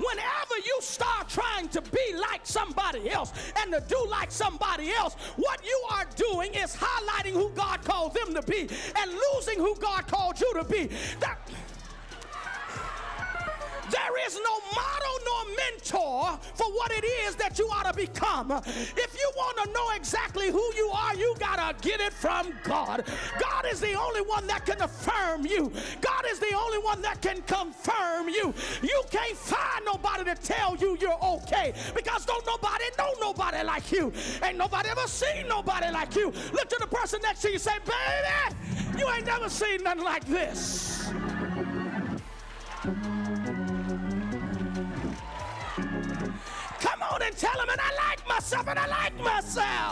Whenever you start trying to be like somebody else and to do like somebody else, what you are doing is highlighting who God called them to be and losing who God called you to be. That, there is no model mentor for what it is that you ought to become. If you want to know exactly who you are, you got to get it from God. God is the only one that can affirm you, God is the only one that can confirm you. You can't find nobody to tell you you're okay because don't nobody know nobody like you. Ain't nobody ever seen nobody like you. Look to the person next to you say, baby, you ain't never seen nothing like this. Come on and tell them, and I like myself, and I like myself.